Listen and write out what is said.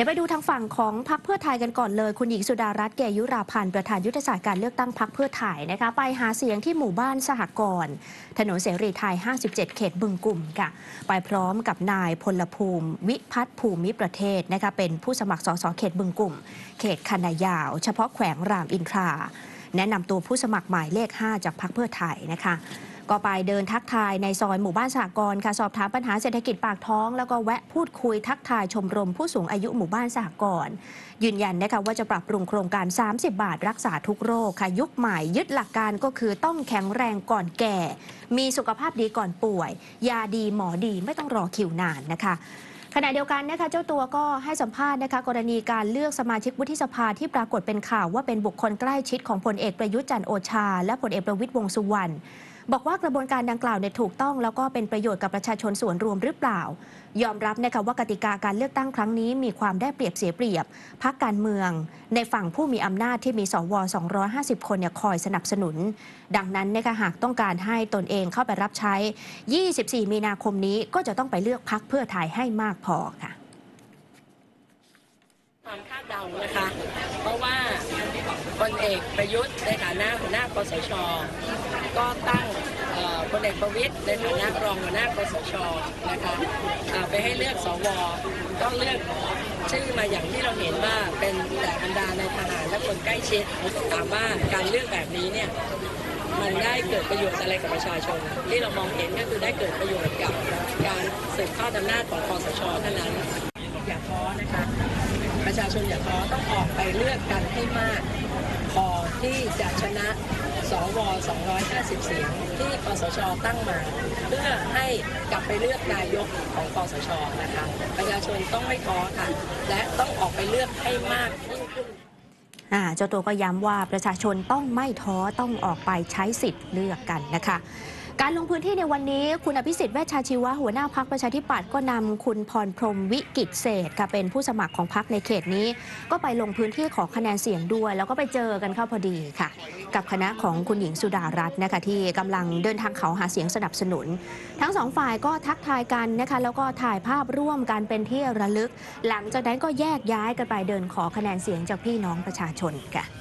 ดี๋ยวไปดูทางฝั่งของพรรคเพื่อไทยกันก่อนเลย คุณหญิงสุดารัตน์เกยุราพันธ์ประธานยุทธศาสตร์การเลือกตั้งพรรคเพื่อไทยนะคะ ไปหาเสียงที่หมู่บ้านสหกรณ์ถนนเสรีไทย 57 เขตบึงกลุ่มค่ะ ไปพร้อมกับนายพลภูมิ วิพัฒน์ภูมิประเทศนะคะเป็นผู้สมัครสสเขตบึงกลุ่ม เขตคณะยาว เฉพาะแขวงรามอินทรา แนะนำตัวผู้สมัครหมายเลข 5 จากพรรคเพื่อไทยนะคะ ก็ไปเดินทักทายในซอยหมู่บ้านสากรณ์ค่ะสอบถามปัญหาเศรษฐกิจปากท้อง แล้วก็แวะพูดคุยทักทายชมรมผู้สูงอายุหมู่บ้านสากรณ์ยืนยันนะคะว่าจะปรับปรุงโครงการ 30 บาทรักษาทุกโรคค่ะยุคใหม่ยึดหลักการก็คือต้องแข็งแรงก่อนแก่ มีสุขภาพดีก่อนป่วย ยาดีหมอดีไม่ต้องรอคิวนานนะคะขณะเดียวกันนะคะเจ้าตัวก็ให้สัมภาษณ์นะคะกรณีการเลือกสมาชิกวุฒิสภาที่ปรากฏเป็นข่าวว่าเป็นบุคคลใกล้ชิดของพลเอกประยุทธ์จันทร์โอชา และพลเอกประวิตยวงสุวรรณ บอกว่ากระบวนการดังกล่าวเนี่ยถูกต้อง แล้วก็เป็นประโยชน์กับประชาชนส่วนรวมหรือเปล่า ยอมรับนะคะว่ากติกาการเลือกตั้งครั้งนี้มีความได้เปรียบเสียเปรียบพักการเมือง ในฝั่งผู้มีอำนาจที่มีสว250 คนเนี่ยคอยสนับสนุน ดังนั้นนะคะหากต้องการให้ตนเองเข้าไปรับใช้ 24 มีนาคมนี้ก็จะต้องไปเลือกพักเพื่อไทยให้มากพอค่ะ ความคาดเดานะคะ เพราะว่าพลเอกประยุทธ์ในฐานะหัวหน้าคอสช ก็ตั้งพลเอกประวิตยในฐานะรองหัวหน้าคอสชนะคะไปให้เลือกสวก็เลือกชื่อมาอย่างที่เราเห็นว่าเป็นแต่บรรดาในทหารและคนใกล้ชิดถามว่าการเลือกแบบนี้เนี่ยมันได้เกิดประโยชน์อะไรกับประชาชน ที่เรามองเห็นก็คือได้เกิดประโยชน์กับการสืบทอดอำนาจของคอสชเท่านั้น อย่าท้อนะคะ ประชาชนอย่าท้อต้องออกไปเลือกกันให้มาก พอที่จะชนะสว 250 เสียงที่คอสช ตั้งมา เพื่อให้กลับไปเลือกนายกของคอสช นะคะ ประชาชนต้องไม่ท้อค่ะ และต้องออกไปเลือกให้มากยิ่งขึ้นอ่าเจ้าตัวก็ย้ำว่าประชาชนต้องไม่ท้อต้องออกไปใช้สิทธิ์เลือกกันนะคะ การลงพื้นที่ในวันนี้คุณอภิสิทธิ์เวชชาชีวะหัวหน้าพักประชาธิปัตย์ก็นำคุณพรพรมวิกิตเศษค่ะเป็นผู้สมัครของพักในเขตนี้ ก็ไปลงพื้นที่ขอคะแนนเสียงด้วย แล้วก็ไปเจอกันเข้าพอดีค่ะ กับคณะของคุณหญิงสุดารัตน์นะคะที่กำลังเดินทางเขาหาเสียงสนับสนุน ทั้งสองฝ่ายก็ทักทายกันนะคะแล้วก็ถ่ายภาพร่วมกันเป็นที่ระลึก หลังจากนั้นก็แยกย้ายกันไปเดินขอคะแนนเสียงจากพี่น้องประชาชนค่ะ